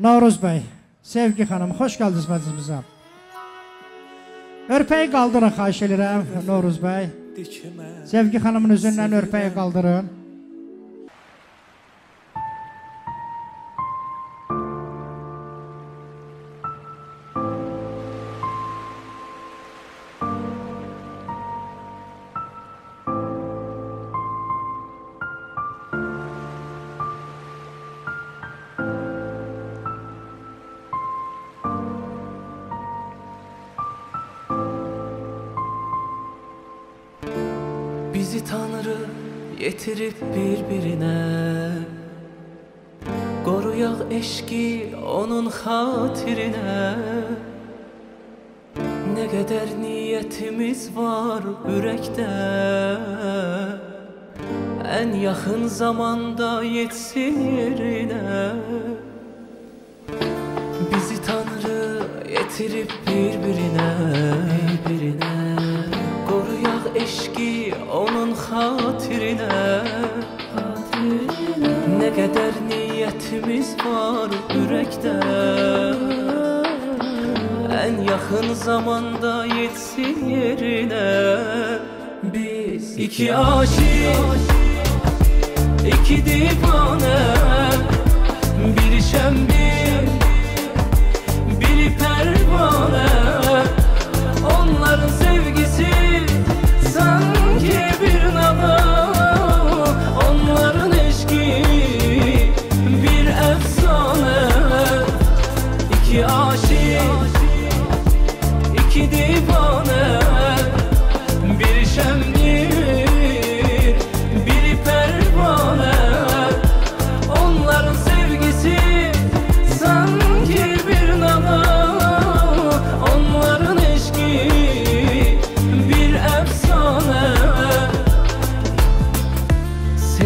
Novruz bəy, Sevgi xanım, xoş gəldiniz məclisimizə. Örpəyi qaldırın, xahiş edirəm, Novruz bəy. Sevgi xanımın üzündən örpəyi qaldırın. Yetirip birbirine. Koruyak eşki onun hatirine Ne kadar niyetimiz var yürekte. En yakın zamanda yetsin yerine. Bizi Tanrı yetirip birbirine eşki onun hatirine Ne kadar niyetimiz var yürekte En yakın zamanda yetsin yerine. Biz iki aşık iki divane. Biri şembil biri pervane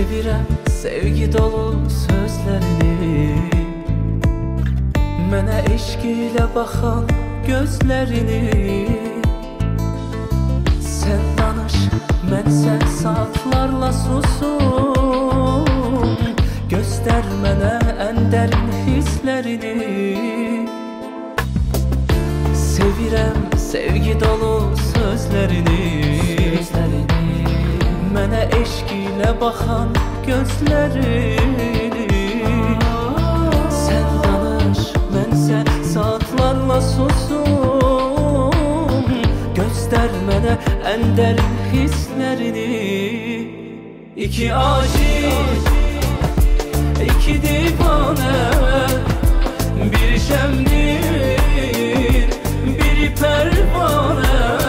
Sevirəm sevgi dolu sözlərini Mənə eşq ilə baxan gözlərini Sən danış, mən sən saatlarla susum Göstər mənə ən dərin hisslərini Sevirəm sevgi dolu sözlərini Mənə eşq ilə baxan gözlərini Sən danış, mən sən saatlarla susum Göstər mənə ən dərin hisslərini İki aşık, iki divane. Bir şemdir, biri pervane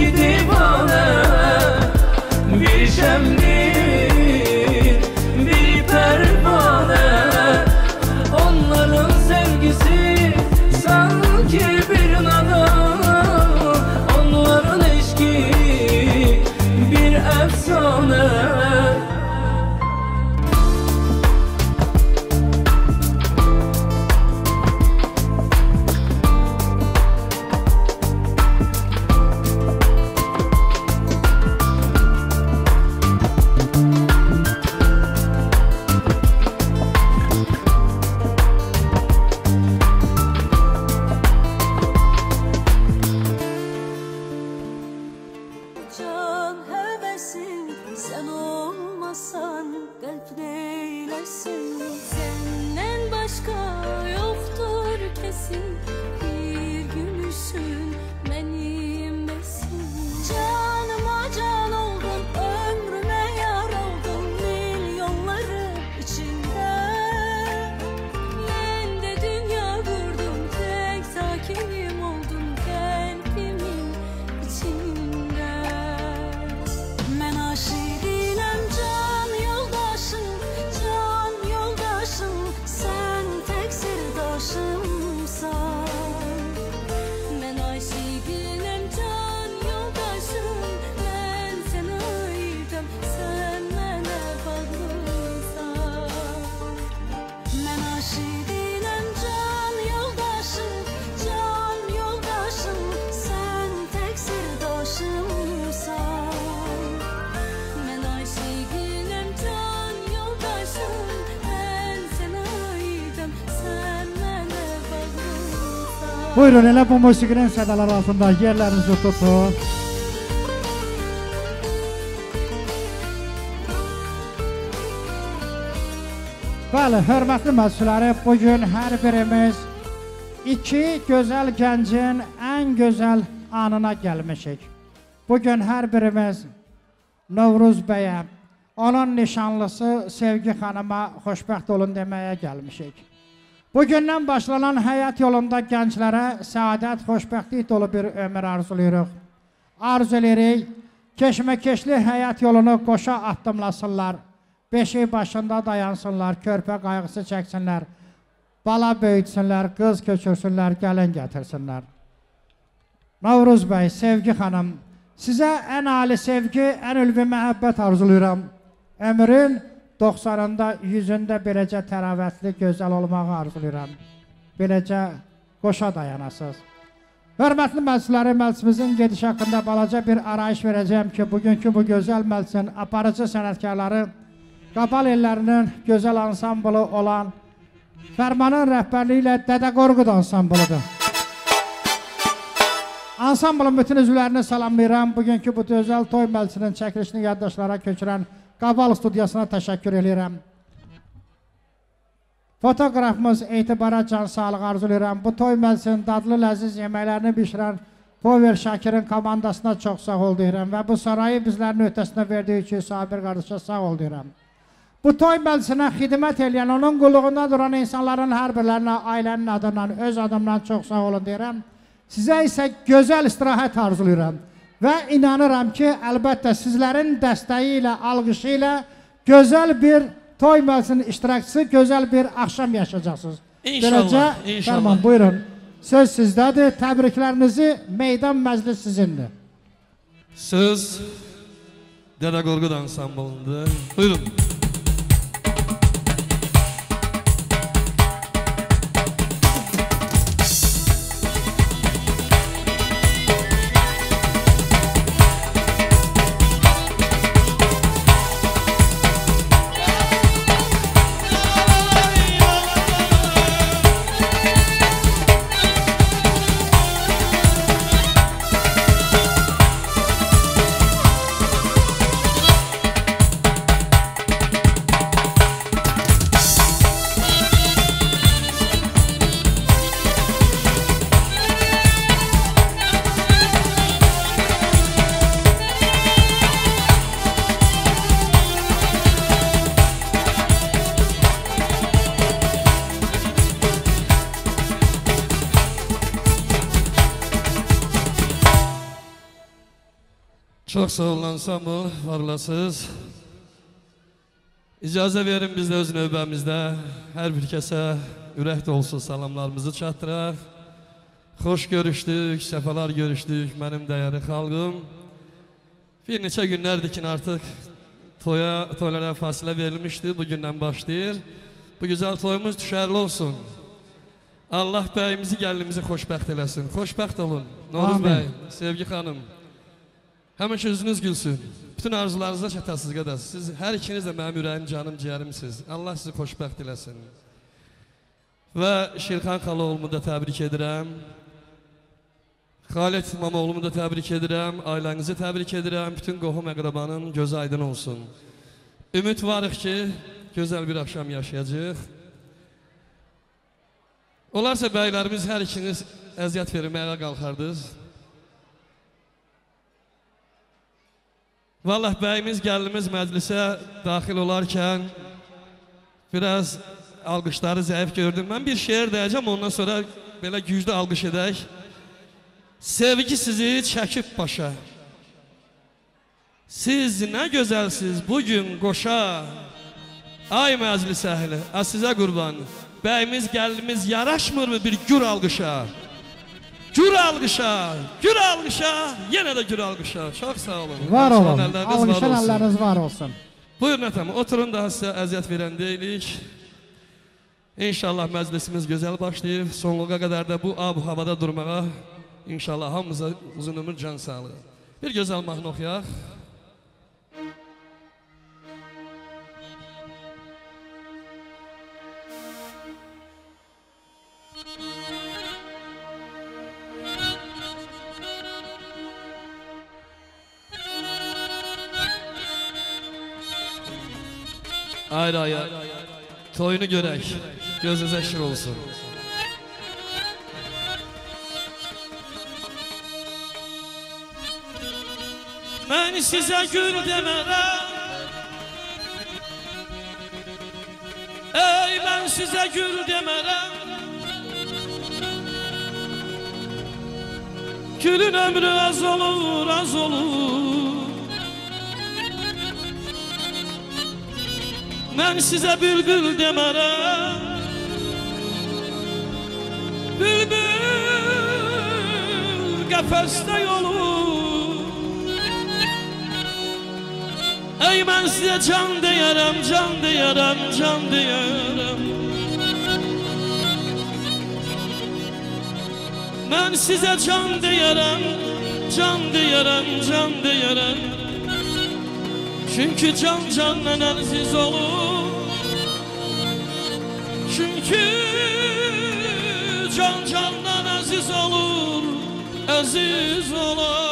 iki divane Buyurun elə bu musiqinin sədələri altında yerlərinizi tutun. Bəli, hörmətli məsulləri, bugün hər birimiz iki gözəl gəncin ən gözəl anına gəlmişik. Bugün hər birimiz Novruz bəyə, onun nişanlısı Sevgi xanıma xoşbəxt olun deməyə gəlmişik. Bugündən başlanan həyat yolunda gənclərə səadət, xoşbəxtlik dolu bir ömür arzulayırıq. Arzu edirik, keşməkeşli həyat yolunu qoşa addımlasınlar, beşik başında dayansınlar, körpə qayğısı çəksinlər, bala böyütsünlər, qız köçürsünlər, gəlin gətirsinlər. Novruz bəy, Sevgi xanım, sizə ən ali sevgi, ən ülvi məhəbbət arzulayıram. Ömrün 90-ında, 100-ündə beləcə təravətli, gözəl olmağı arzulayıram. Beləcə qoşa dayanasınız. Hörmətli məclisləri, məclisimizin gediş haqqında balaca bir arayış verəcəyəm ki, bugünkü bu gözəl məclisin aparıcı sənətkarları Qabal ellərinin gözəl ansamblı olan Fərmanın rəhbərliyi ilə Dədə Qorqud ansamblıdır. Ansamblın bütün üzvlərini salamlayıram. Bugünkü bu gözəl toy məclisinin çəkilişini yaddaşlara köçürən Qabal studiyasına təşəkkür edirəm. Fotoqrafımız Etibara can sağlıq arzulayıram. Bu toy məclisinin dadlı ləziz yeməklərini bişirən Pover Şakirin komandasına çox sağ ol deyirəm və bu sarayı bizlərin öhdəsinə verdiyi üçün Sabir qardaşa sağ ol deyirəm. Bu toy məclisinə xidmət edən, onun qulluğunda duran insanların hər birlərinə ailənin adından, öz adımdan çox sağ olun deyirəm. Sizə isə gözəl istirahət arzulayıram və inanıram ki, əlbəttə sizlərin dəstəyi ilə, alqışı ilə gözəl bir toy məclisinin iştirakçısı, gözəl bir axşam yaşayacaqsınız. İnşallah, Beləcə, inşallah. Fərman, buyurun. Söz sizdədir. Təbriklərinizi meydan məclis sizindir. Söz Dede Qorqud ansamblında. Buyurun. Ansambl, varlasız. İcazə verin biz də öz növbəmizdə hər bir kəsə ürək dolusu salamlarımızı çatdıraq. Xoş görüşdük, səfalar görüşdük mənim dəyərli xalqım. Bir neçə günlərdir ki, artıq toya, toylara fasilə verilmişdi, bugündən başlayır. Bu gözəl toyumuz düşərli olsun. Allah bəyimizi, gəlinimizi xoşbəxt eləsin. Xoşbəxt olun. Noruz bəy, Sevgi xanım. Həmişə üzünüz gülsün. Bütün arzularınıza çatasınız qədəs. Siz hər ikiniz də mənim ürəyim, canım, ciyərimsiniz. Allah sizi xoşbəxt eləsin. Və Şirxan Xaloğlumu da təbrik edirəm. Xalid İmamoğlumu da təbrik edirəm. Ailənizi təbrik edirəm. Bütün qohum əqrabanın gözü aydın olsun. Ümid varıq ki, gözəl bir axşam yaşayacağıq. Olarsa bəylərimiz hər ikiniz əziyyət verməyə qalxardınız. Vallah bəyimiz gəlinimiz məclisə daxil olarkən biraz alqışları zəif gördüm. Mən bir şeir deyəcəm, ondan sonra belə güclü alqış edək. Sevgi sizi çəkib başa. Siz nə gözəlsiz bugün qoşa. Ay məclis əhli, a sizə qurban. Bəyimiz, gəlinimiz yaraşmırmı bir gür alqışa? Gür alqışa, gür alqışa, yenə də gür alqışa. Çox sağ olun. Var olun. Alqışan əlləriniz var olsun. Buyurun atam, oturun daha sizə əziyyət verən deyilik. İnşallah məclisimiz gözəl başlayıb, sonluğa qədər də bu ab havada durmağa inşallah hamımıza uzun ömür can sağlığı. Bir gözəl mahnı oxuyaq. Ayrı. Toyunu görək. Gözünüzə şir olsun. Mən sizə gül demərəm Ey mən sizə gül demərəm Gülün ömrü az olur, az olur Mən sizə bülbül demərəm Bülbül qəfəsdə yolur Ey mən sizə can deyərəm, can deyərəm, can deyərəm Mən sizə can deyərəm, can deyərəm, can deyərəm çünkü can candan elsiz olur. Çünkü can candan aziz olur. Aziz olur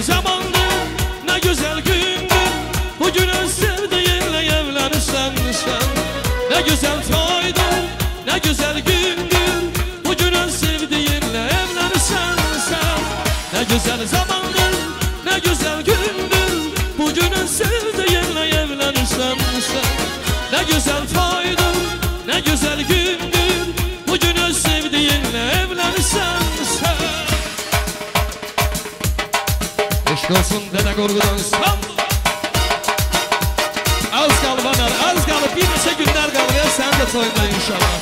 Ne güzel zamandı, ne güzel gündü Bugün sevdiğinle evlenirsen sen. Ne güzel toydu, ne güzel gündü Bugün sevdiğinle evlenirsen sen. Ne güzel zamandı, ne güzel gündü Bugün sevdiğinle evlenirsen sen. Ne güzel toydu, ne güzel gündü korkudan İstanbul. Az kaldı bana, az kaldı. Bir neçe günler kaldı ya sen de soyma inşallah.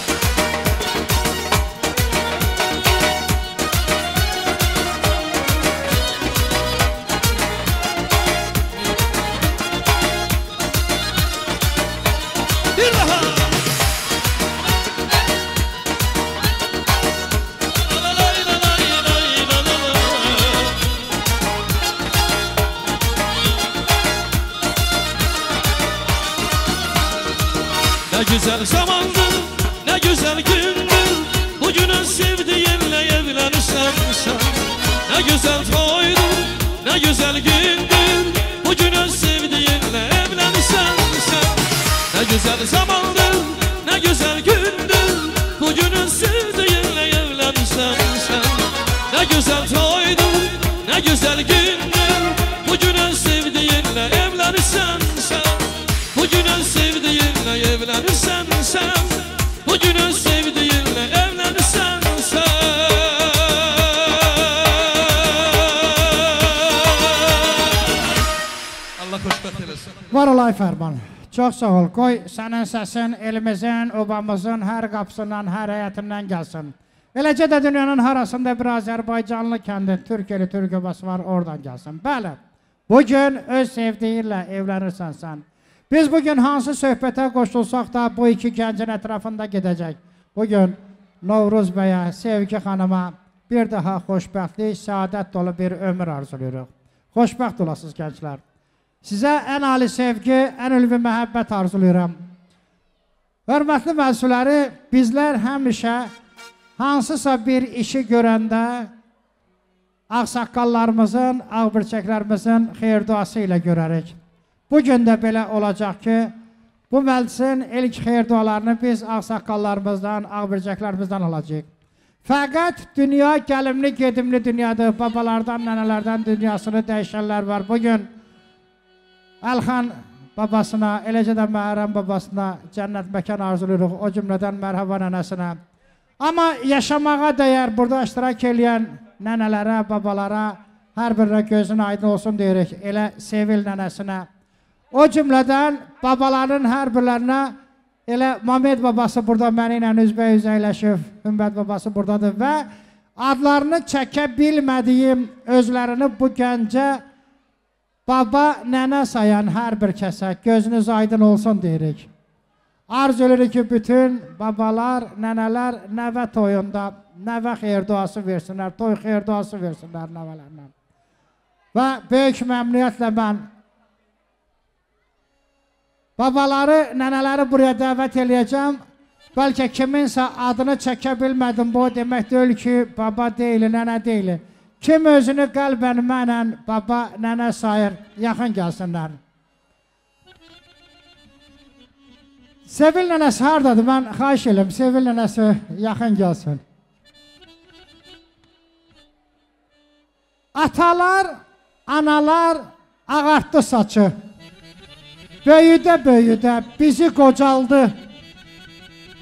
Səsin elimizin, obamızın hər qapısından, hər həyətindən gəlsin. Eləcə də dünyanın harasında bir Azərbaycanlı kəndi, Türkiyəli Türk obası var, oradan gəlsin. Bəli, bugün öz sevdiyi ilə evlənirsən sən. Biz bugün hansı söhbətə qoşulsaq da bu iki gəncin ətrafında gedəcək. Bugün Novruz bəyə, Sevgi xanıma bir daha xoşbəxtlik, səadət dolu bir ömür arzulayırıq. Xoşbəxt olasınız gənclər. Sizə ən ali sevgi, ən ülvi məhəbbət arzulayıram. Hörmətli məsuləri, bizlər həmişə hansısa bir işi görəndə ağsaqqallarımızın, ağbirçəklərimizin xeyir duası ilə görərik. Bugün də belə olacaq ki, bu məclisin ilk xeyir dualarını biz ağsaqqallarımızdan, ağbircəklərimizdən alacağıq. Fəqət dünya gəlimli gedimli dünyadır. Babalardan, nənələrdən dünyasını dəyişənlər var. Bu gün Əlxan babasına, eləcə də Məhərrəm babasına cənnət məkan arzulayırıq. O cümlədən mərhaba nənəsinə. Amma yaşamağa dəyər burada iştirak edən nənələrə, babalara hər birinə gözün aydın olsun deyirik. Elə Sevil nənəsinə. O cümlədən babaların hər birlərinə elə Mamed babası burada məni ilə üzbə-üz əyləşib, Hümbət babası buradadır və adlarını çəkə bilmədiyim özlərini bu gəncə baba, nənə sayan hər bir kəsə gözünüz aydın olsun deyirik. Arz edirik ki, bütün babalar, nənələr nəvə toyunda nəvə xeyir duası versinlər, toy xeyir duası versinlər nəvələrinə. Və böyük məmnuniyyətlə mən babaları, nənələri buraya dəvət eləyəcəm. Bəlkə kiminsə adını çəkə bilmədim, bu demək deyil ki, baba deyil, nənə deyil. Kim özünü qəlbən mənə baba, nənə sayır, yaxın gəlsinlər. Sevil nənəsi hardadır? Mən xahiş edirəm, Sevil nənəsi yaxın gəlsin. Atalar, analar ağartdı saçı. Böyüdə böyüdə bizi qocaldı.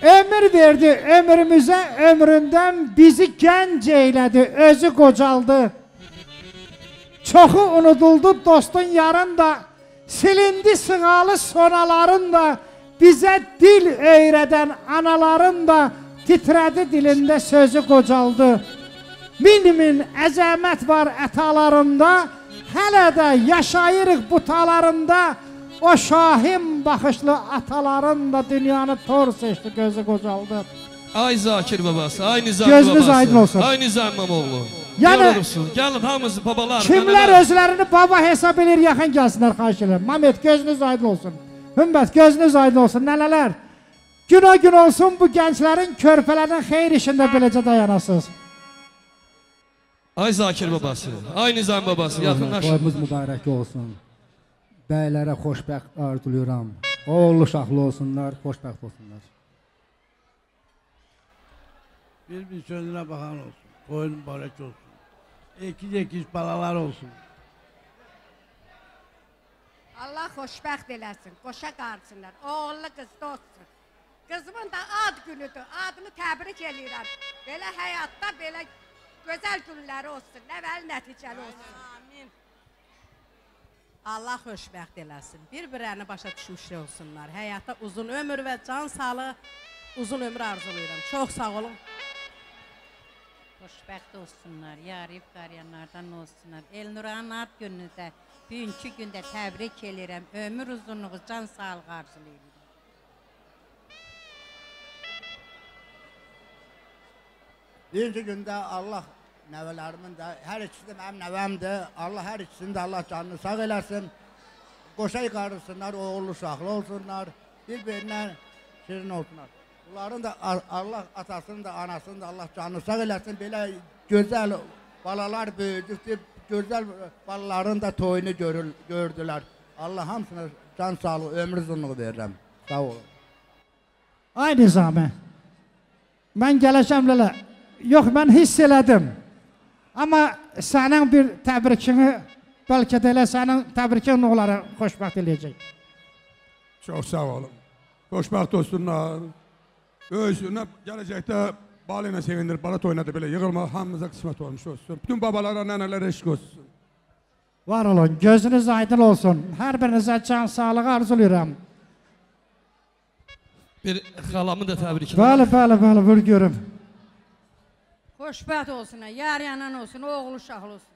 Ömür verdi ömrümüzə, ömründən bizi gənc eylədi, özü qocaldı. Çoxu unuduldu dostun yarında, silindi sığalı sonaların da, bizə dil öyrədən anaların da titrədi dilində sözü qocaldı. Min-min əzəmət var ətalarında, hələ də yaşayırıq butalarında, o şahin baxışlı ataların da dünyanı tor seçdi, gözü qocaldı. Ay Zakir babası, ay Nizam Gözünüz babası. aydın olsun. Ay Nizam İmamoğlu. Yəni-. Gəlin hamımız babalar. Kimlər nənələr. özlərini baba hesab edir, yaxın gəlsinlər, xahiş edirəm. Mamet, gözünüz aydın olsun. Hümbət, gözünüz aydın olsun. Nənələr, gün o gün olsun bu gənclərin körpələrin xeyir işində beləcə dayanasınız. Ay Zakir babası, ay Nizam babası, yaxınlaşın. Toyumuz mübarək olsun. Bəylərə xoşbəxt arzulayıram. Oğul uşaqlı olsunlar, xoşbəxt olsunlar. Bir bir sözüne bakan olsun. Toyun mübarek olsun. Ekiz ekiz balalar olsun. Allah xoşbəxt eləsin, qoşa qarşısınlar. Oğullu qızda olsun. Qızımın da ad günüdür. Adını təbrik eləyirəm. Belə həyatda belə gözəl günləri olsun, nəvəli nəticəli olsun. Amin. Allah xoşbəxt eləsin. Bir-birini başa düşmüşlər olsunlar. Həyata uzun ömür və can sağlığı, uzun ömür arzulayıram. Çox sağ olun. Xoşbəxt olsunlar, yarib qaryanlardan olsunlar. Elnuranın ad gününü də bugünkü gündə təbrik edirəm. Ömür uzunluğu, can sağlığı arzulayıram. Birinci gündə Allah nəvələrimin də, hər ikisi də mənim nəvəmdir. Allah hər ikisini də Allah canını sağ eləsin. Qoşay qarısınlar, oğul uşaqlı olsunlar. Bir-birinə şirin olsunlar. Bunların da Allah atasını da, anasını da Allah canını sağ eləsin. Belə gözəl balalar böyüdükdə gözəl balaların da toyunu görül, gördülər. Allah hamısına can sağlığı, ömür uzunluğu verirəm. Sağ olun. Ay Nizami, mən gələcəm lələ. Yox, mən hiss elədim. Amma sənin bir təbrikini, bəlkə də elə sənin təbrikin onları xoşbəxt eləyəcək. Çox sağ olun. Xoşbəxt olsunlar. Böyüsünlər. Gələcəkdə bala ilə sevindir, bala toyuna da belə yığılma hamımıza qismət olmuş olsun. Bütün babalara, nənələrə eşq olsun. Var olun, gözünüz aydın olsun. Hər birinizə can sağlığı arzulayıram. Bir xalamı da təbrik edirəm. Bəli, bəli, bəli, buyur görüm. Xoşbəxt olsunlar, yar yanan olsun, oğul uşaqlı olsun.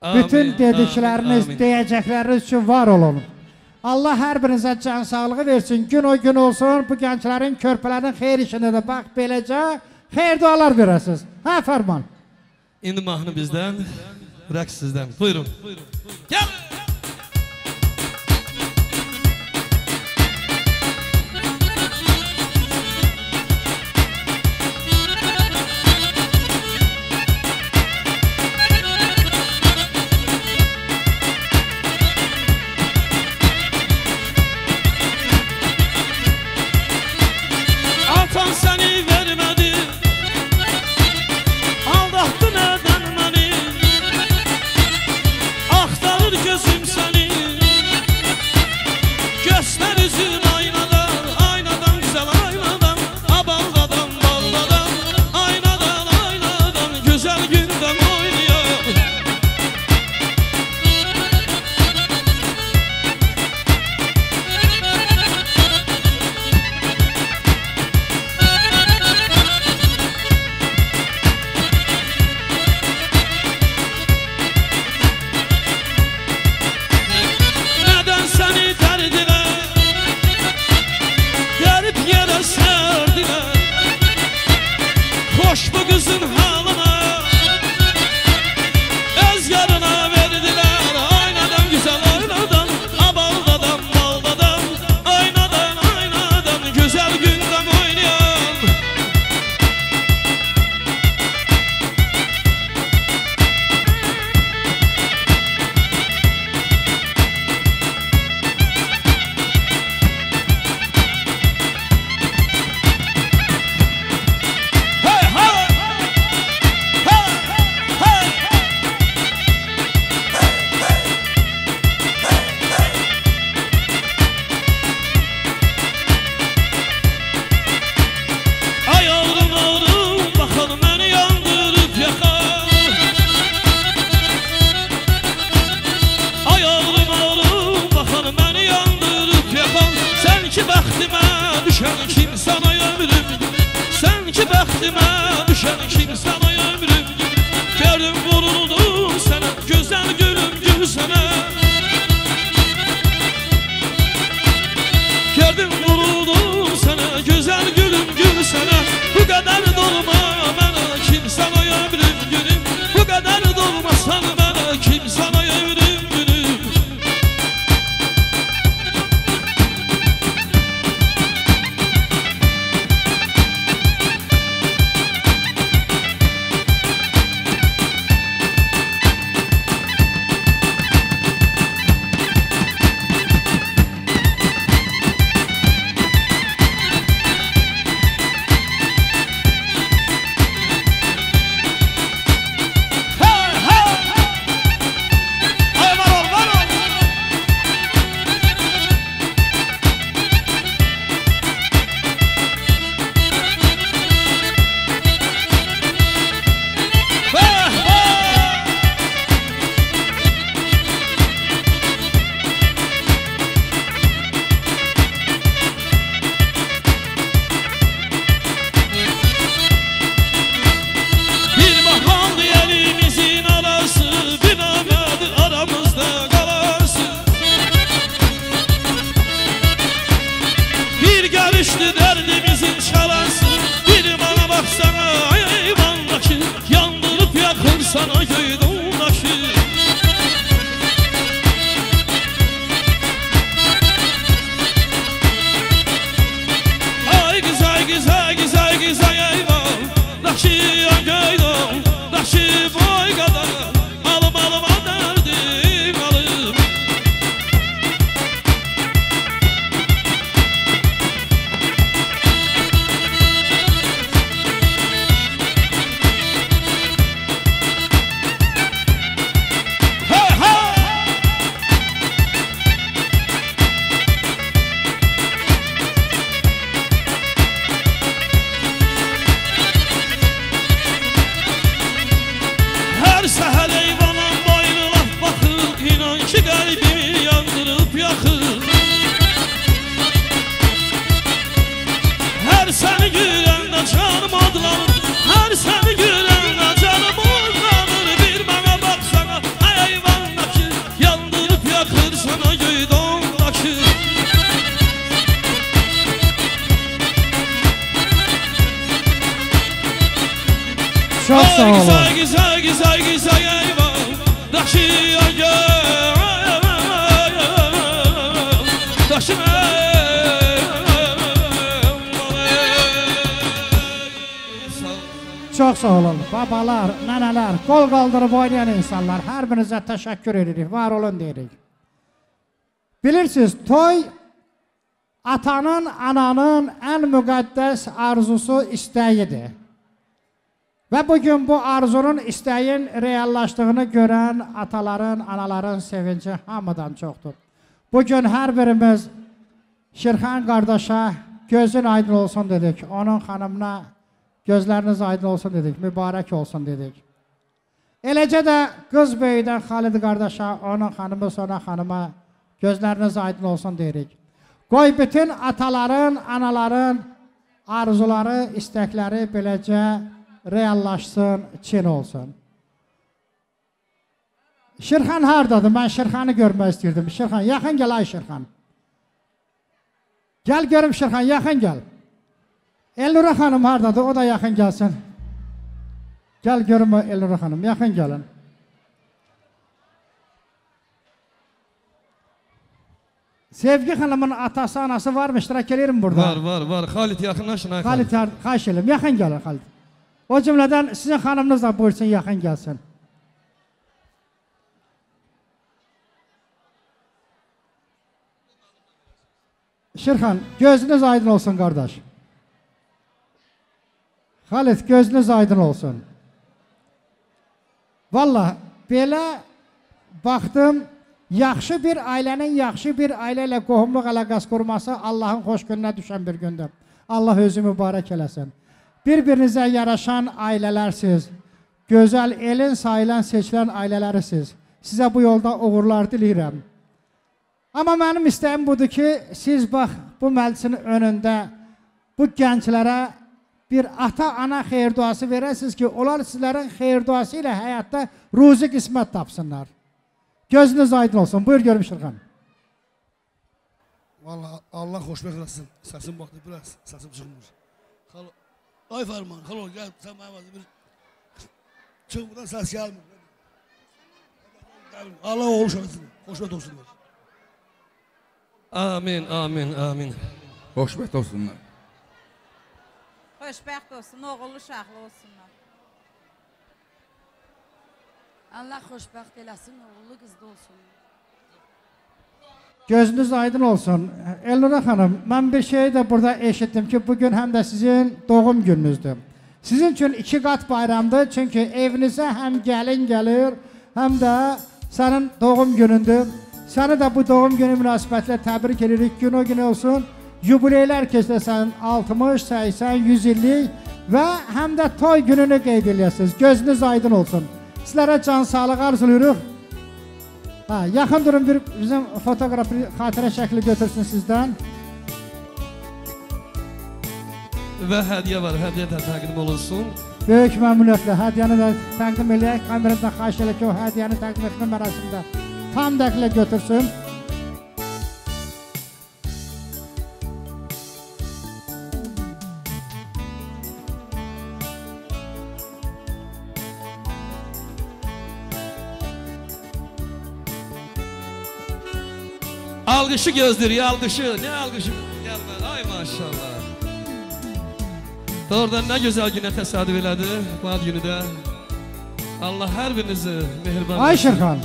Amin, Bütün dedikləriniz, deyəcəkləriniz üçün var olun. Allah hər birinizə can sağlığı versin. Gün o gün olsun bu gənclərin, körpələrin xeyir işində də bax beləcə xeyir dualar verəsiniz. Hə Fərman. İndi mahnı bizdən, rəqs sizdən. Buyurun. Gəl. Birinizə təşəkkür edirik, var olun deyirik. Bilirsiniz, toy atanın, ananın ən müqəddəs arzusu, istəyidir. Və bu gün bu arzunun, istəyin reallaşdığını görən ataların, anaların sevinci hamıdan çoxdur. Bu gün hər birimiz Şirxan qardaşa gözün aydın olsun dedik. Onun xanımına gözləriniz aydın olsun dedik. Mübarək olsun dedik. Eləcə də qız böyüdən Xalid qardaşa, onun xanımı sonra xanıma gözləriniz aydın olsun deyirik. Qoy bütün ataların, anaların arzuları, istəkləri beləcə reallaşsın, çin olsun. Şirxan hardadır? Mən Şirxanı görmək istirdim. Şirxan, yaxın gəl ay Şirxan. Gəl görüm Şirxan, yaxın gəl. Elnura xanım hardadır? O da yaxın gəlsin. Gəl görüm Elnura xanım, yaxın gəlin. Sevgi xanımın atası, anası varmı? İştirak edirəm burada. Var, var, var. Xalit yaxınlaşın ay Xalid, yar- xahiş edirəm, yaxın gəlin Xalid. O cümlədən sizin xanımınız da buyursun, yaxın gəlsin. Şirxan, gözünüz aydın olsun qardaş. Xalid, gözünüz aydın olsun. Valla belə baxdım, yaxşı bir ailənin yaxşı bir ailə ilə qohumluq əlaqəsi qurması Allahın xoş gününə düşən bir gündür. Allah özü mübarək eləsin. Bir-birinizə yaraşan ailələrsiz, gözəl elin sayılan seçilən ailələrisiz. Sizə bu yolda uğurlar diləyirəm. Amma mənim istəyim budur ki, siz bax bu məclisin önündə bu gənclərə bir ata-ana xeyir duası verəsiniz ki, onlar sizlərin xeyir duası ilə həyatda ruzi qismət tapsınlar. Gözünüz aydın olsun. Buyur görüm Şirxan. Vallahi Allah xoşbəxt eləsin. Səsim baxdı biraz, səsim çıxmır. Xalo, ay Fərman, xalo gəl sən mənim adım bir çıx buradan səs gəlmir. Allah oğul şahısın. Xoşbəxt olsunlar. Amin, amin, amin. Xoşbəxt olsunlar. Xoşbəxt olsun, oğullu uşaqlı olsunlar. Allah xoşbəxt eləsin, oğullu qızlı olsun. Gözünüz aydın olsun. Elnura xanım, mən bir şey də burada eşitdim ki, bugün həm də sizin doğum gününüzdür. Sizin üçün iki qat bayramdır, çünki evinizə həm gəlin gəlir, həm də sənin doğum günündür. Səni də bu doğum günü münasibətilə təbrik edirik. Gün o gün olsun. Yubileylər keçirsən 60, 80, 100 illik və həm də toy gününü qeyd edirsiniz. Gözünüz aydın olsun. Sizlərə can sağlıq arzulayırıq. Ha, yaxın durun bir bizim fotoqraf xatirə şəkli götürsün sizdən. Və hədiyyə var, hədiyyə də təqdim olunsun. Böyük məmnuniyyətlə hədiyyəni də təqdim eləyək. Kameradan xahiş elə ki, o hədiyyəni təqdim etmə mərasimində tam dəqiqlə götürsün. Alqışı gözləyirik, alqışı. Nə alqışı? Gəlmə. Ay maşallah. Doğrudan nə gözəl günə təsadüf elədi bu ad günü də. Allah hər birinizi mehriban Ay Şirxan,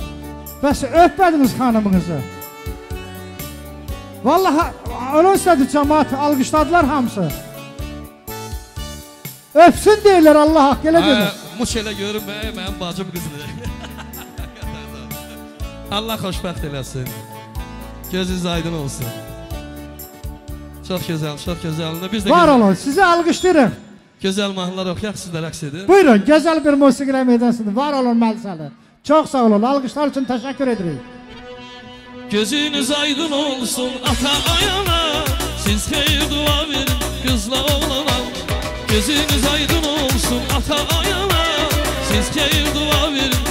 bəs öpmədiniz xanımınızı? Vallahi onun istədi cəmaat alqışladılar hamısı. Öpsün deyirlər Allah haqq elə deyir. Muç elə görünmə, mənim bacım qızdır. Allah xoşbəxt eləsin. Gözünüz aydın olsun. Çox gözəl, çox gözəl. Biz də Var gözəl- olun, sizi alqışlayırıq. Gözəl mahnılar oxuyaq, siz də rəqs edin. Buyurun, gözəl bir musiqilə meydansıdır. Var olun Məlisəli. Çox sağ olun. Alqışlar üçün təşəkkür edirik. Gözünüz aydın olsun ata ayana Siz xeyir dua verin qızla oğlana Gözünüz aydın olsun ata ayana Siz xeyir dua verin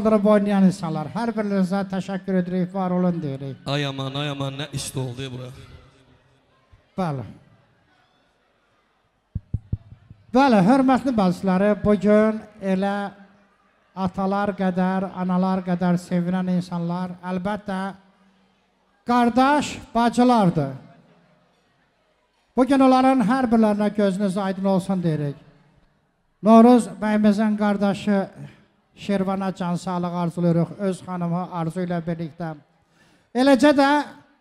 qaldırıb oynayan insanlar, hər birinizə təşəkkür edirik, var olun deyirik. Ay aman, ay aman, nə isti oldu bura. Bəli. Bəli, hörmətli bəziləri, bu gün elə atalar qədər, analar qədər sevinən insanlar, əlbəttə, qardaş, bacılardır. Bugün onların hər birlərinə gözünüz aydın olsun deyirik. Noruz bəyimizin qardaşı Şirvana can sağlıq arzulayırıq öz xanımı Arzu ilə birlikdə. Eləcə də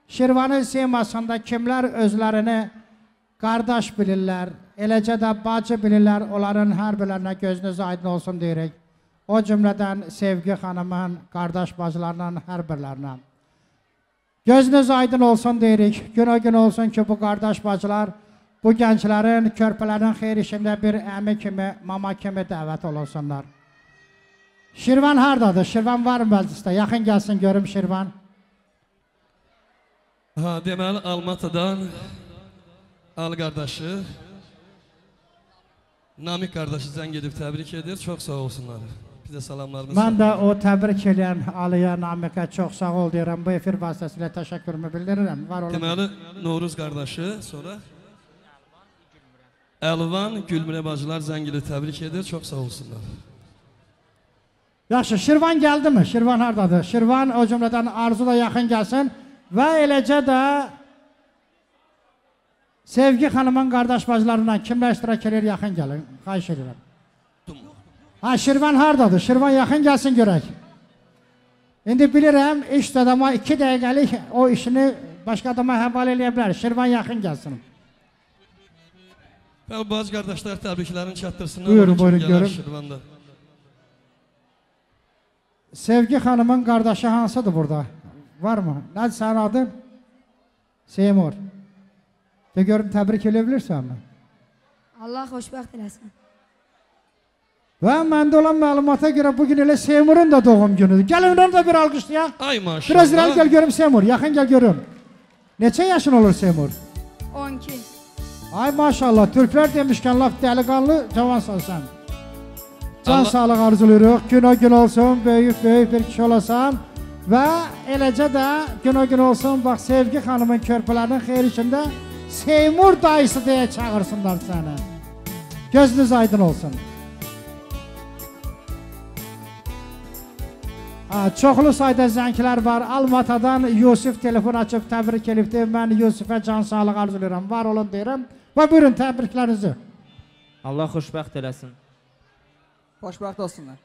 Şirvanın simasında kimlər özlərini qardaş bilirlər, eləcə də bacı bilirlər, onların hər birlərinə gözünüz aydın olsun deyirik. O cümlədən Sevgi xanımın qardaş bacılarının hər birlərinə. Gözünüz aydın olsun deyirik. Gün o gün olsun ki, bu qardaş bacılar bu gənclərin, körpələrin xeyir işində bir əmi kimi, mama kimi dəvət olunsunlar. Şirvan hardadır? Şirvan var mı məclisdə? Yaxın gəlsin görüm Şirvan. Ha, deməli Almatıdan Al qardaşı Namik qardaşı zəng edib təbrik edir. Çox sağ olsunlar. Bir də salamlarımız. Mən də o təbrik edən Aliyə Namiqə çox sağ ol deyirəm. Bu efir vasitəsilə təşəkkürümü bildirirəm. Var olun. Deməli Novruz qardaşı, sonra Əlvan Gülmürə bacılar zəng edib təbrik edir. Çox sağ olsunlar. Yaxşı, Şirvan gəldi mi? Şirvan hardadır? Şirvan o cümlədən Arzu da yaxın gəlsin və eləcə də Sevgi xanımın qardaş bacılarından kimlər iştirak edir yaxın gəlin. Xahiş edirəm. Ha, Şirvan hardadır? Şirvan yaxın gəlsin görək. İndi bilirəm, iş adama 2 dəqiqəlik o işini başqa adama həvalə eləyə bilər. Şirvan yaxın gəlsin. Və bacı qardaşlar təbriklərini çatdırsınlar. Buyurun, Onun kimi buyurun, gələr görüm. Şirvanda. Sevgi xanımın qardaşı hansıdır burada? Varmı? Nədir sənin adın? Seymur. De görüm təbrik edə bilirsənmi? Allah xoşbəxt eləsin. Və məndə olan məlumata görə bu gün elə Seymurun da doğum günüdür. Gəlin onu da bir alqışlayaq. Ay maşallah. Biraz irəli gəl görüm Seymur, yaxın gəl görüm. Neçə yaşın olur Seymur? 12. Ay maşallah, türklər demişkən laf dəliqanlı cavansan sən. Can sağlıq arzulayırıq. Gün o gün olsun, böyük böyük bir kişi olasan. Və eləcə də gün o gün olsun, bax Sevgi xanımın körpələrinin xeyir işində Seymur dayısı deyə çağırsınlar səni. Gözünüz aydın olsun. Ha, çoxlu sayda zənglər var. Almatadan Yusuf telefon açıb təbrik edibdi. Mən Yusufə can sağlıq arzulayıram. Var olun deyirəm. Və buyurun təbriklərinizi. Allah xoşbəxt eləsin. Xoşbəxt olsunlar.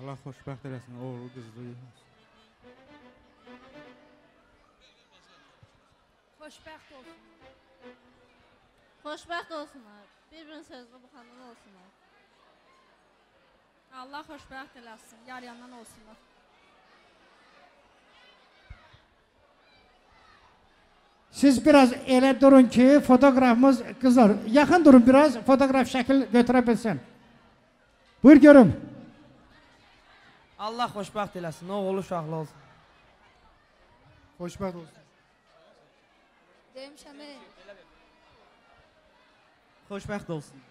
Allah xoşbəxt eləsin, oğlu, qızlı. Xoşbəxt olsun. Xoşbəxt olsunlar. Bir-birinin sözünə baxandan olsunlar. Allah xoşbəxt eləsin. Yar yandan olsunlar. Siz biraz elə durun ki, fotoqrafımız qızlar, yaxın durun biraz, fotoqraf şəkil götürə bilsin. Buyur görüm. Allah xoşbəxt eləsin, oğlu uşaqlı olsun. Xoşbəxt olsun. Demişəm. Xoşbəxt olsun.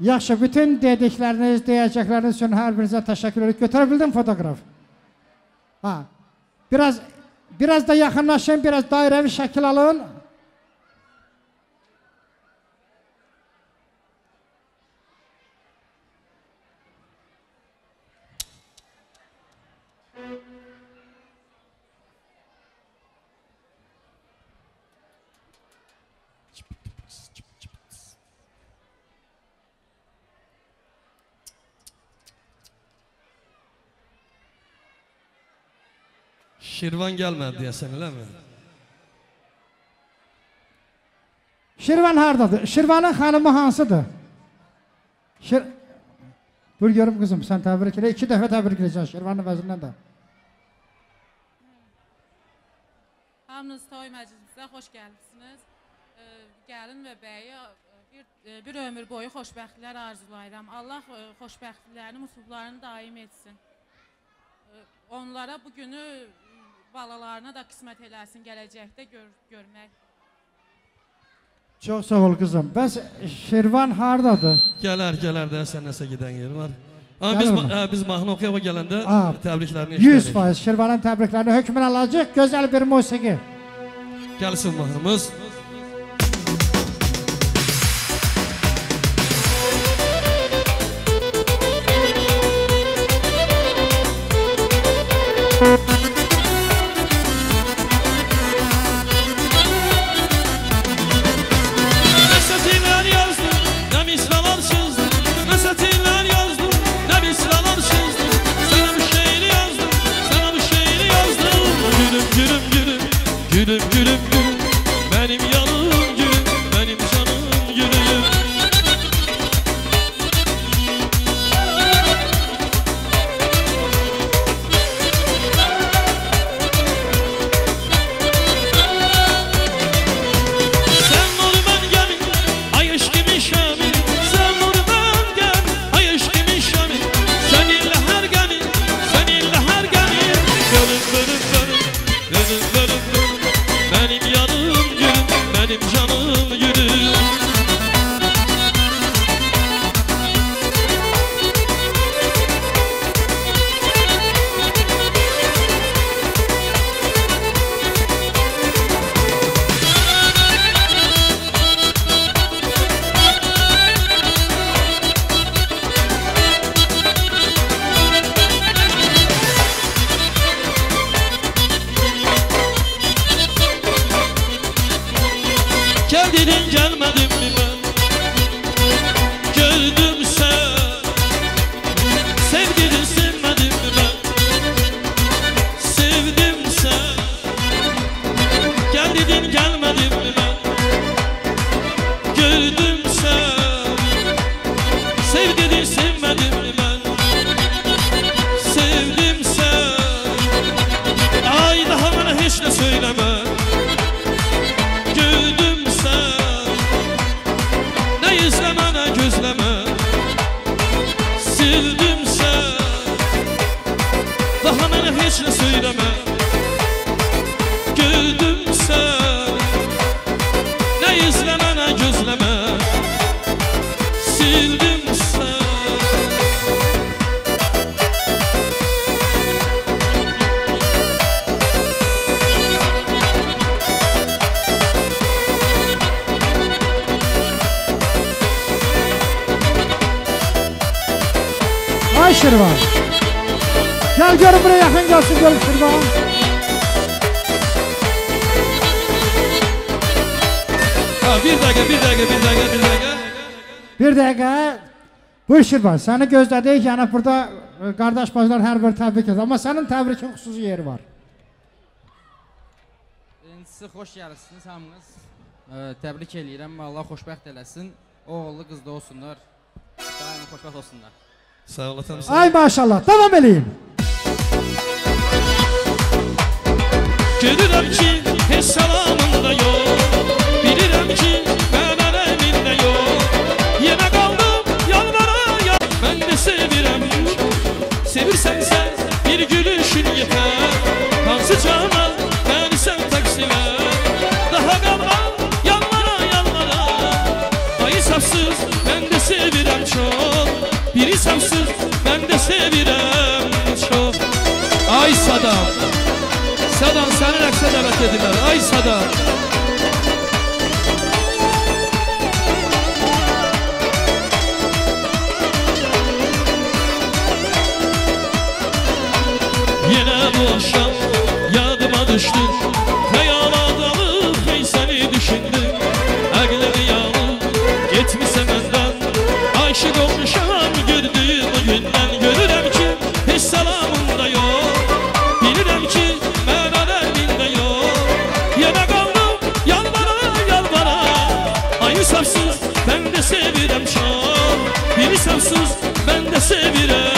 Yaxşı, bütün dedikləriniz, deyəcəkləriniz üçün hər birinizə təşəkkür edirik. Götürə bildin fotoqraf? Ha. Biraz biraz da yaxınlaşın, biraz dairəvi şəkil alın. Şirvan gəlmədi deyəsən, eləmi? Şirvan hardadır? Şirvanın xanımı hansıdır? Şir... Buyur görüm qızım, sən təbrik elə. İki dəfə təbrik edəcəksən Şirvanın vəzirindən də. Hamınız toy məclisimizə xoş gəlmisiniz. Gəlin və bəyi bir, e, bir ömür boyu xoşbəxtliklər arzulayıram. Allah e, xoşbəxtliklərini, mutluluqlarını daim etsin. Onlara bu günü balalarına da qismət eləsin, gələcəkdə gör, görmək. Çox sağ ol qızım. Bəs Şirvan hardadır? Gələr, gələr də sən nəsə gedən yer var. Amma Gəlir biz mi? hə, biz mahnı oxuyaq o gələndə Ha, təbriklərini 100% Şirvanın təbriklərini hökmən alacaq. Gözəl bir musiqi. Gəlsin mahnımız. gülüm gülüm benim yanım Gel görün buraya yakın gelsin görün Şirvan. Ha bir dakika bir dakika bir dakika bir dakika Bir dakika. Buyur Şirvan. Seni gözledik yani burada kardeş bacılar her bir tebrik eder. Ama senin tebrikin hususi yeri var. Birincisi xoş gəlisiniz hamınız. Təbrik eləyirəm. Allah xoşbəxt eləsin. Oğullu, qızlı olsunlar. Daim xoşbəxt olsunlar. Sağ ol atam Ay maşallah. Devam edin. Görürəm ki heç salamında yox Bilirəm ki mən ələmində yox Yenə qaldım yalvara yal Mən də sevirəm Sevirsən sən bir gülüşün yetər Hansı cana məni sən təqsilər Daha qalmam yalvara yalvara Ay safsız mən də sevirəm çox Biri safsız mən də sevirəm Ay Sadam Sadam səni rəqsə dəvət edirlər. Ay Sadam. Yenə bu axşam yadıma düşdün Biri safsız mən də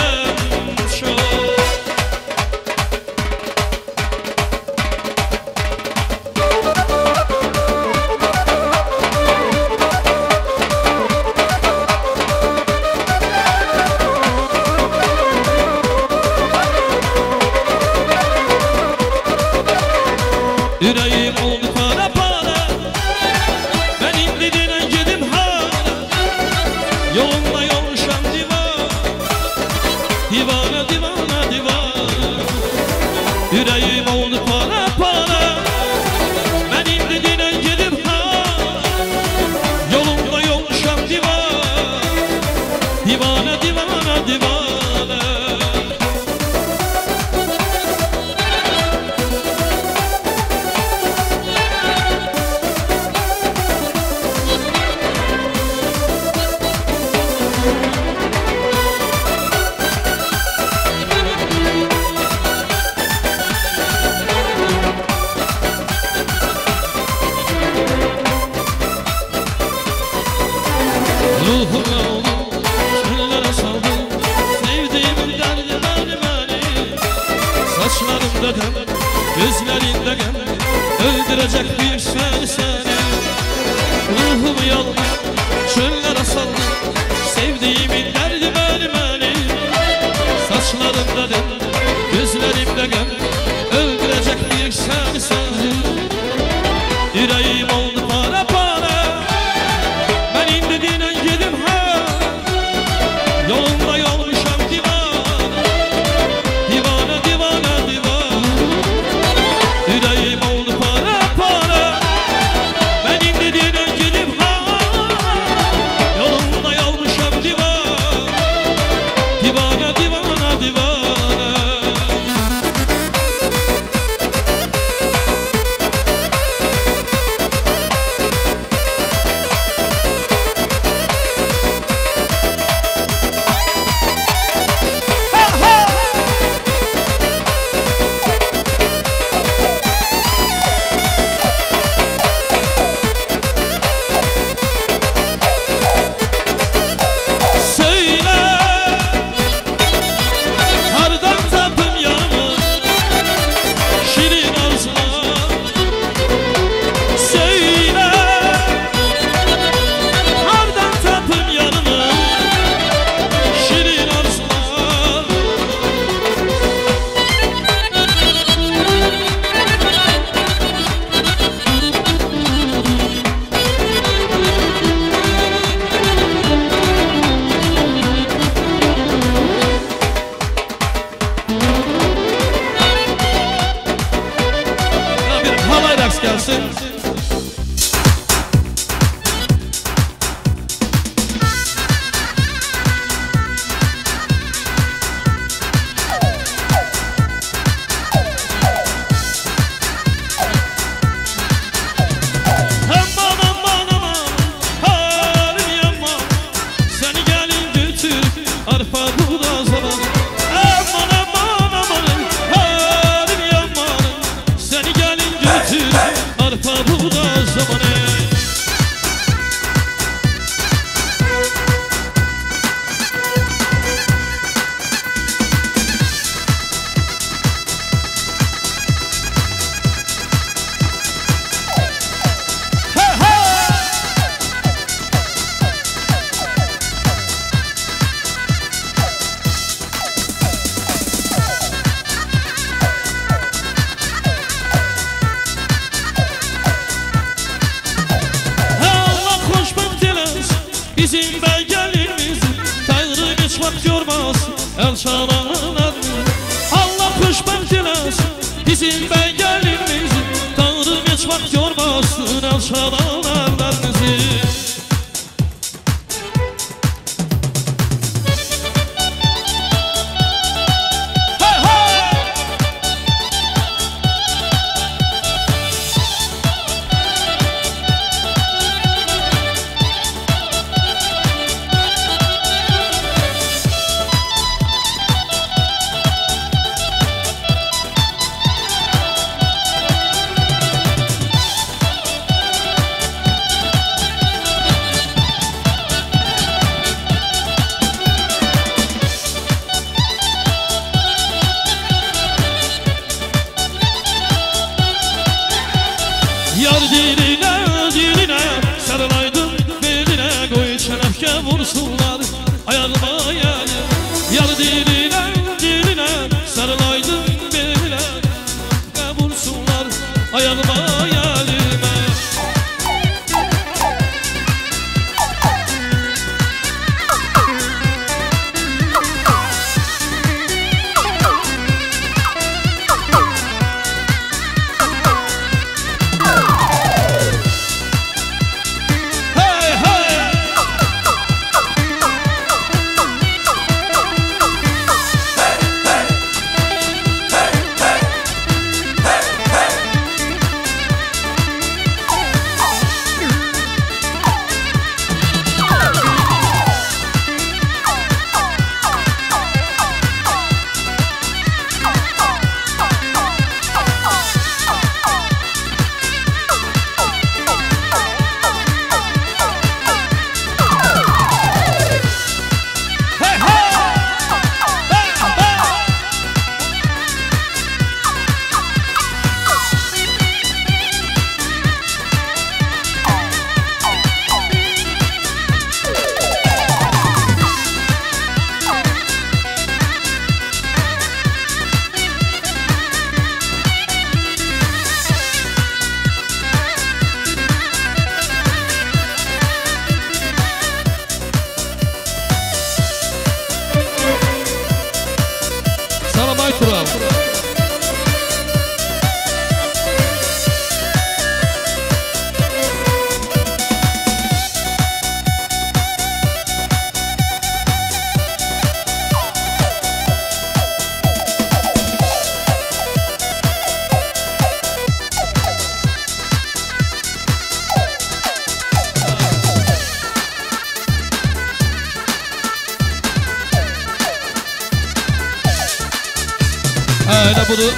bunu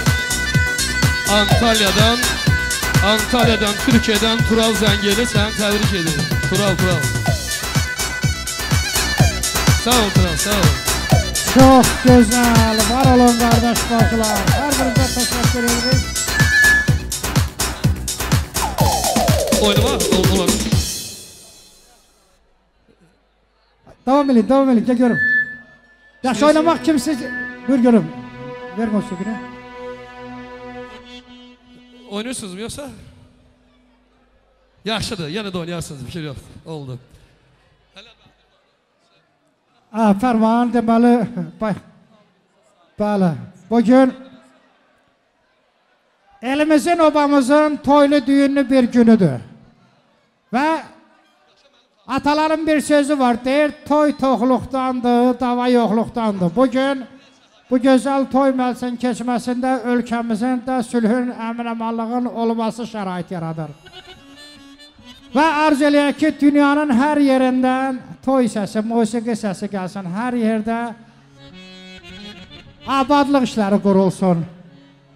Antalya'dan Antalya'dan, Türkiye'den Tural Zengeli sen tebrik ederim. Tural, Tural. Sağ ol Tural, sağ ol. Çok güzel. Var olun kardeş bacılar. Her birinize teşekkür ederiz. Oynama, ol, olur. Devam edin, devam edin. Gel görüm. Yaş oynamak kimsiz? Buyur görüm. Ver musikini. Oynuyorsunuz mu yoksa? Yaxşıdır, yenə də oynayarsınız, bir şey yox. Oldu. Ha, Ferman deməli, bəli, bugün elimizin obamızın toylu düğünlü bir günüdür. Və ataların bir sözü var, deyir, toy toxluqdandır, dava yoxluqdandır. Bugün bu gözəl toy məclisin keçməsində ölkəmizin də sülhün, əmin-əmanlığın olması şərait yaradır. Və arz eləyək ki, dünyanın hər yerindən toy səsi, musiqi səsi gəlsin. Hər yerdə abadlıq işləri qurulsun.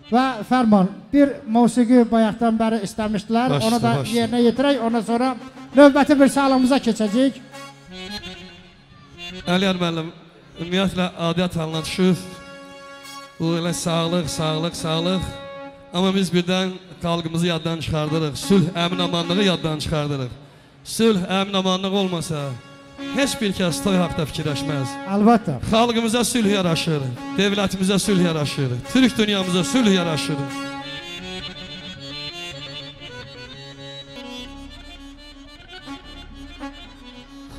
Və Fərman, bir musiqi bayaqdan bəri istəmişdilər. Başla, Onu da başla. yerinə yetirək. Ondan sonra növbəti bir salımıza keçəcəyik. Əliyar müəllim, ümumiyyətlə adiyyət halına düşüb. Bu elə sağlıq, sağlıq, sağlıq. Amma biz birdən xalqımızı yaddan çıxardırıq. Sülh, əmin-amanlığı yaddan çıxardırıq. Sülh, əmin-amanlıq olmasa, heç bir kəs toy haqda fikirləşməz. Əlbəttə. Xalqımıza sülh yaraşır, devlətimizə sülh yaraşır, Türk dünyamıza sülh yaraşır.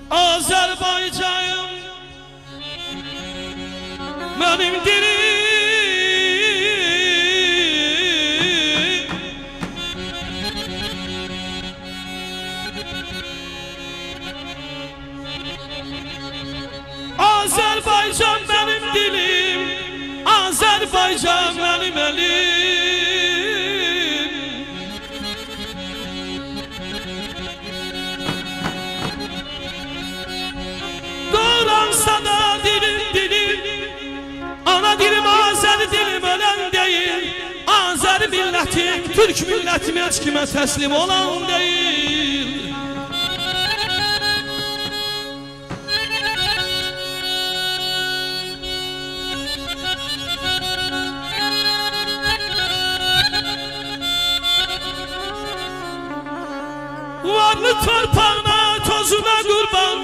Azərbaycan Mənim dilim Olacak benim elim. Doğransa da dilim dilim Ana dilim Azer dilim ölen değil. Azer milletim Türk milletim hiç kime teslim olan değil Bağlı torpağına, tozuna kurban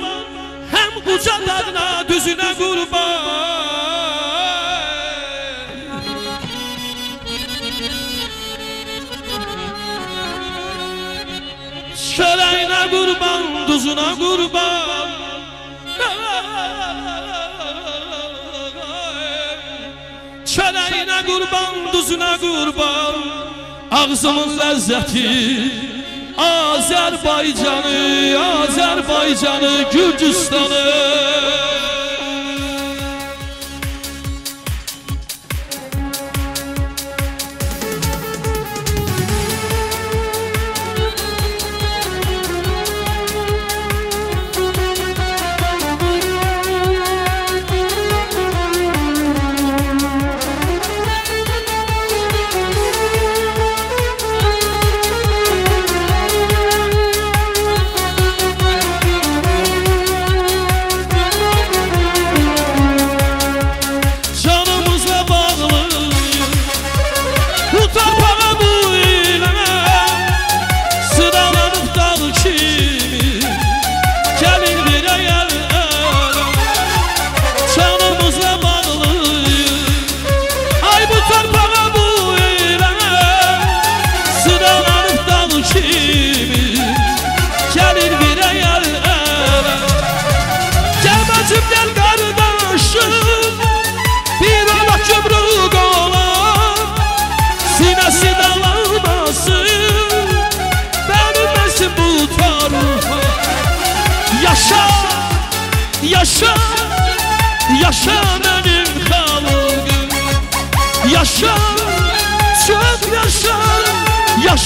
Hem kucaklarına, düzüne kurban. Şöreğine kurban, tuzuna kurban. Çöreğine kurban, tuzuna kurban. Ağzımın lezzeti Azerbaycan'ı, Azerbaycan'ı, Gürcistan'ı.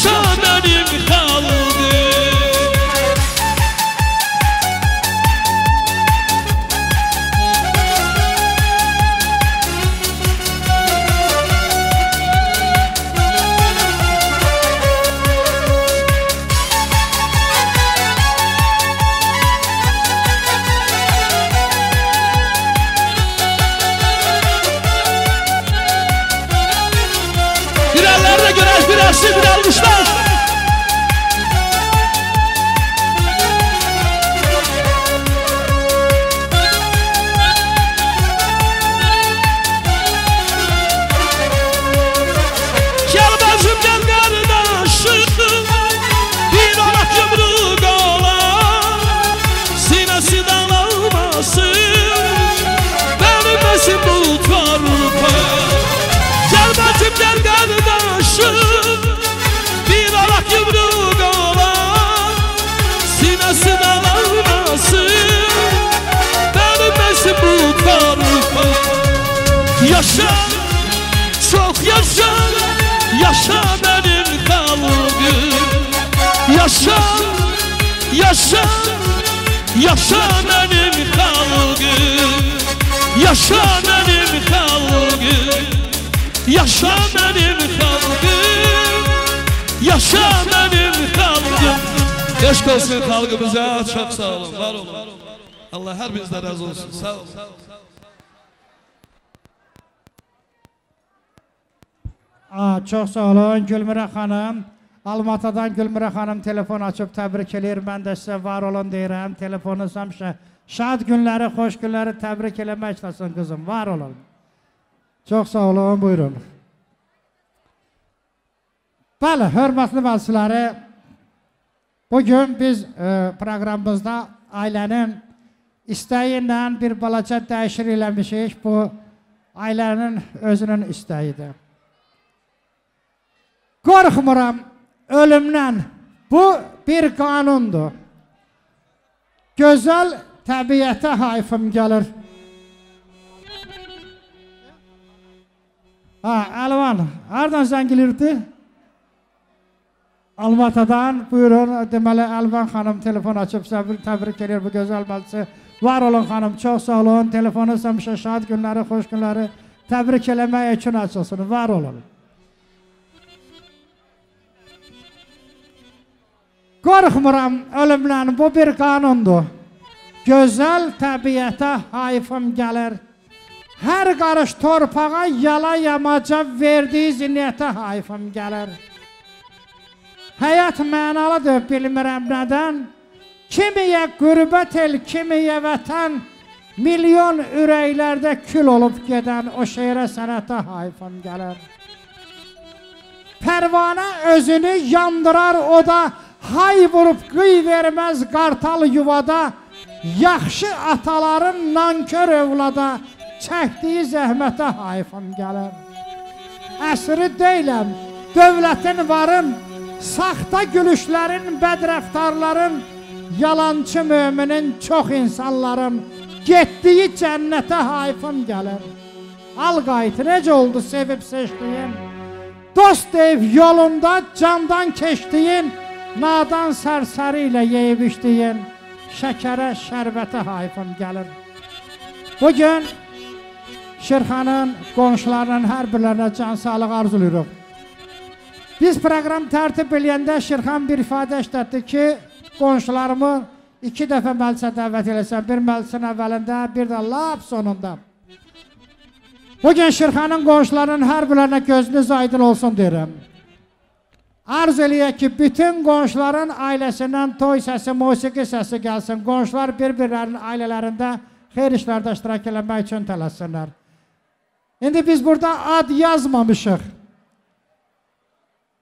Yaşa Yaşa benim xalqım Yaşa benim xalqım Eşq olsun xalqımıza Çox sağ olun, var olun Allah hər birinizdən razı olsun Sağ olun çox sağ olun Gülmirə xanım. Almatıdan Gülmirə xanım telefon açıb təbrik eləyir. Mən də sizə var olun deyirəm. Telefonunuz həmişə şad günləri, xoş günləri təbrik eləmək istəsin qızım. Var olun. Çox sağ olun, buyurun. Bəli, hörmətli vəsiləri, bugün biz e, proqramımızda ailənin istəyi ilə bir balaca dəyişir eləmişik. Bu ailənin özünün istəyidir. Qorxmuram ölümdən. Bu bir qanundur. Gözəl təbiətə hayfım gəlir. Ha, Əlvan, hardan zəng gəlirdi? Almatadan, buyurun, deməli Əlvan xanım telefon açıb təbrik, təbrik edir bu gözəl məclisi. Var olun xanım, çox sağ olun. Telefonunuz həmişə şad günləri, xoş günləri təbrik eləmək üçün açılsın. Var olun. Qorxmuram ölümdən, bu bir qanundur. Gözəl təbiətə hayfım gəlir. Hər qarış torpağa yala yamaca verdiyi ziniyyətə hayfım gəlir. Həyat mənalıdır, bilmirəm nədən. Kimiyə qürbət el, kimiyə vətən, milyon ürəklərdə kül olub gedən o şeirə sənətə hayfım gəlir. Pərvanə özünü yandırar o da, hay vurub qıy verməz qartal yuvada, yaxşı ataların nankör övlada, çəkdiyi zəhmətə hayfım gəlir. Əsri deyiləm, dövlətin varın, saxta gülüşlərin, bədrəftarların, yalancı möminin, çox insanların getdiyi cənnətə hayfım gəlir. Al qayıt, necə oldu sevib seçdiyin, dost ev yolunda candan keçdiyin, nadan sərsəri ilə yeyib içdiyin, şəkərə, şərbətə hayfım gəlir. Bugün Şirxanın, qonşularının hər birlərinə can sağlıq arzulayırıq. Biz proqram tərtib eləyəndə Şirxan bir ifadə işlətdi ki, qonşularımı iki dəfə məclisə dəvət eləsəm, bir məclisin əvvəlində, bir də lap sonunda. Bugün Şirxanın qonşularının hər birlərinə gözünüz aydın olsun deyirəm. Arz eləyək ki, bütün qonşuların ailəsindən toy səsi, musiqi səsi gəlsin. Qonşular bir-birlərinin ailələrində xeyir işlərdə iştirak eləmək üçün tələssinlər. İndi biz burada ad yazmamışıq.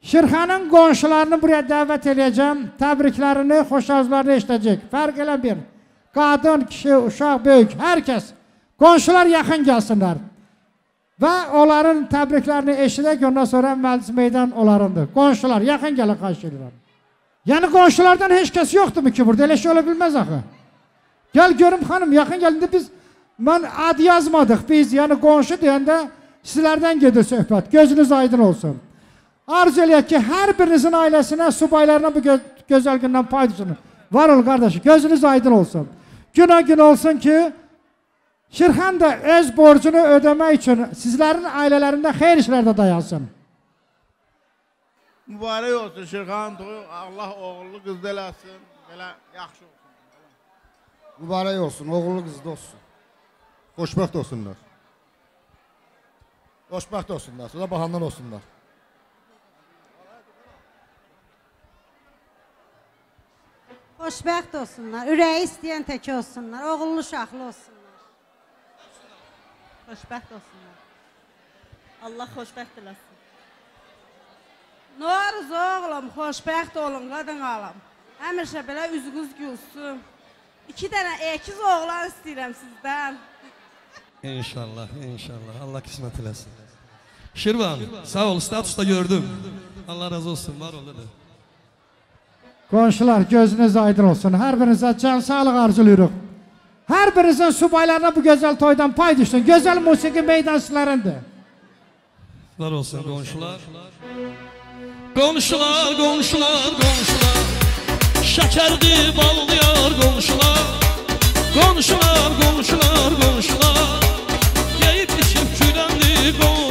Şirxanın qonşularını buraya dəvət eləyəcəm. Təbriklərini, xoş arzularını eşidəcək. Fərq elə bir. Qadın, kişi, uşaq, böyük, hər kəs. Qonşular yaxın gəlsinlər. Və onların təbriklərini eşidək, ondan sonra məclis meydan onlarındır. Qonşular, yaxın gəlin, xahiş edirəm. Yəni qonşulardan heç kəs yoxdurmu ki burada? Elə şey ola bilməz axı. Gəl görüm xanım, yaxın gəlində biz mən ad yazmadıq biz. Yəni qonşu deyəndə sizlərdən gedir söhbət. Gözünüz aydın olsun. Arzu eləyək ki, hər birinizin ailəsinə, subaylarına bu gö gözəl gündən pay düşün. Var ol qardaşı, gözünüz aydın olsun. Günə gün olsun ki, Şirxan da öz borcunu ödəmək üçün sizlərin ailələrində xeyir işlərdə dayansın. Mübarək olsun Şirxan toyu, Allah oğullu qızda eləsin, belə yaxşı olsun. Mübarək olsun, oğullu qızda olsun. Xoşbəxt olsunlar. Xoşbəxt olsunlar, sonra bahandan olsunlar. Xoşbəxt olsunlar, ürəyi istəyən tək olsunlar, oğullu uşaqlı olsunlar. Xoşbəxt olsunlar. Allah xoşbəxt eləsin. Noruz oğlum, xoşbəxt olun, qadın alım. Həmişə belə üzünüz gülsün. İki dənə əkiz oğlan istəyirəm sizdən. İnşallah, inşallah. Allah qismət eləsin. Şirvan, sağ ol, statusda gördüm. Allah razı olsun, var ol dedi. Qonşular gözünüz aydın olsun. Hər birinizə can sağlıq arzulayırıq. Hər birinizin subaylarına bu gözəl toydan pay düşsün. Gözəl musiqi meydansılarındır. Var olsun qonşular. Qonşular, qonşular, qonşular. Şəkərdi bağlayar qonşular. Qonşular, qonşular, qonşular. Yeyib içib güləndi qonşular.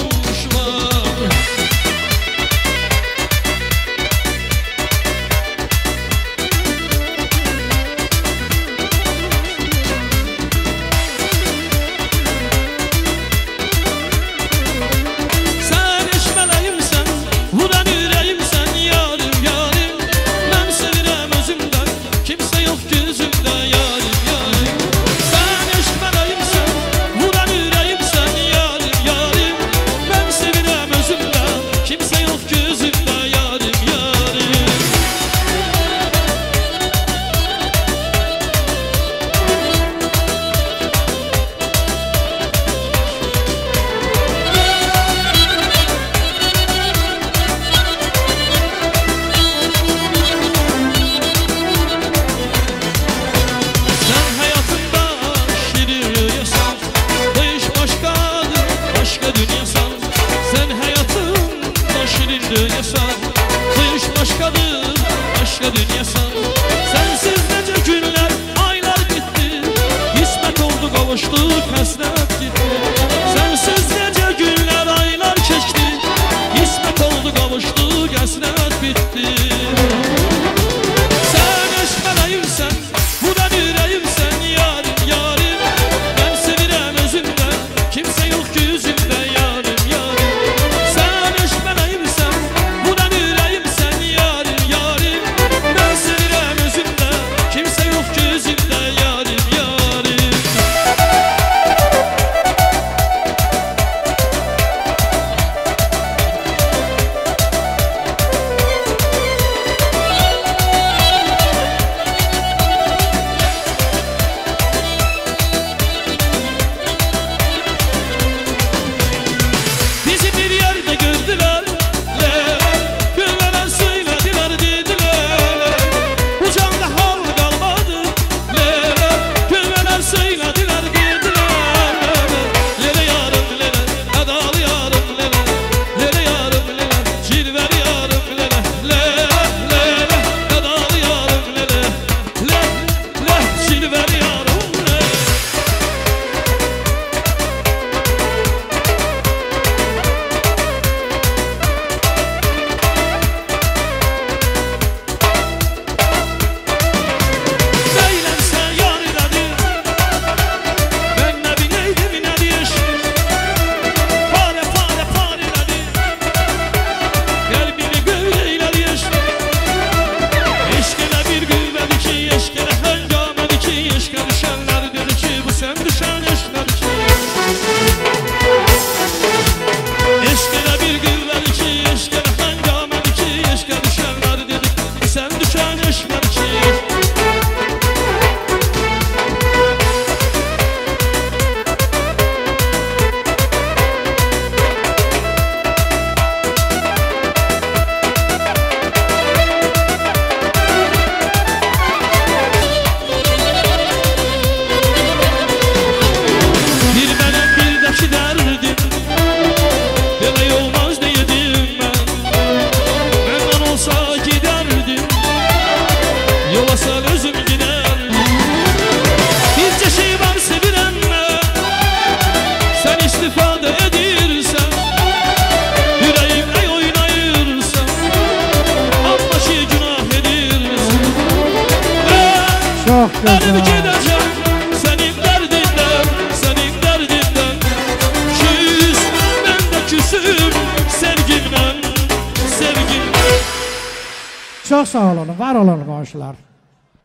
Sağ olun, var olun qonşular.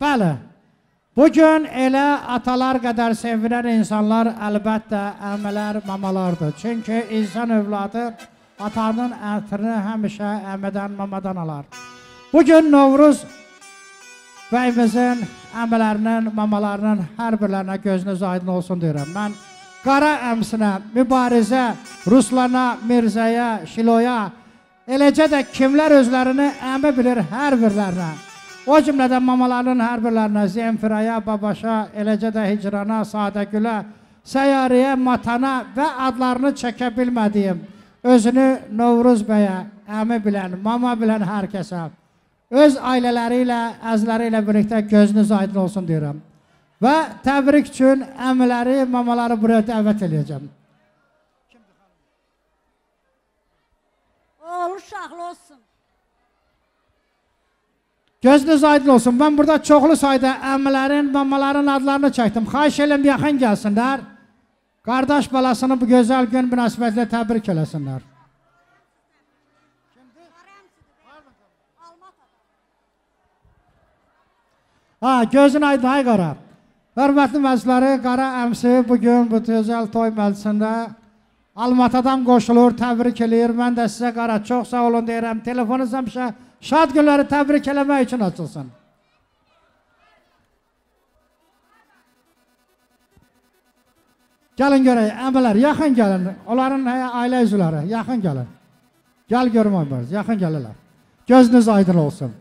Bəli. Bu gün elə atalar qədər sevilən insanlar əlbəttə əmələr, mamalardır. Çünki insan övladı atanın ətrini həmişə əmədən, mamadan alar. Bu gün Novruz bəyimizin əmələrinin, mamalarının hər birlərinə gözünüz aydın olsun deyirəm. Mən Qara əmsinə, Mübarizə, Ruslana, Mirzəyə, Şiloya, eləcə də kimlər özlərini əmi bilir hər birlərinə. O cümlədən mamaların hər birlərinə, Zemfiraya, Babaşa, eləcə də Hicrana, Sadəgülə, Səyyarəyə, Matana və adlarını çəkə bilmədiyim özünü Novruz bəyə, əmi bilən, mama bilən hər kəsə öz ailələri ilə, əzləri ilə birlikdə gözünüz aydın olsun deyirəm. Və təbrik üçün əmiləri, mamaları buraya dəvət edəcəm. Oğul uşaqlı olsun. Gözünüz aydın olsun. Mən burada çoxlu sayda əmilərin, mamaların adlarını çəkdim. Xahiş edirəm yaxın gəlsinlər. Qardaş balasını bu gözəl gün münasibətilə təbrik eləsinlər. Ha, gözün aydın ay qara. Hörmətli məclisləri, qara əmsi bugün bu gözəl toy məclisində Almatadan qoşulur, təbrik eləyir. Mən də sizə qara çox sağ olun deyirəm. Telefonunuz həmişə şad günləri təbrik eləmək üçün açılsın. Gəlin görək, əmbələr, yaxın gəlin. Onların hə, ailə üzvləri, yaxın gəlin. Gəl görməyimiz, yaxın gəlirlər. Gözünüz aydın olsun.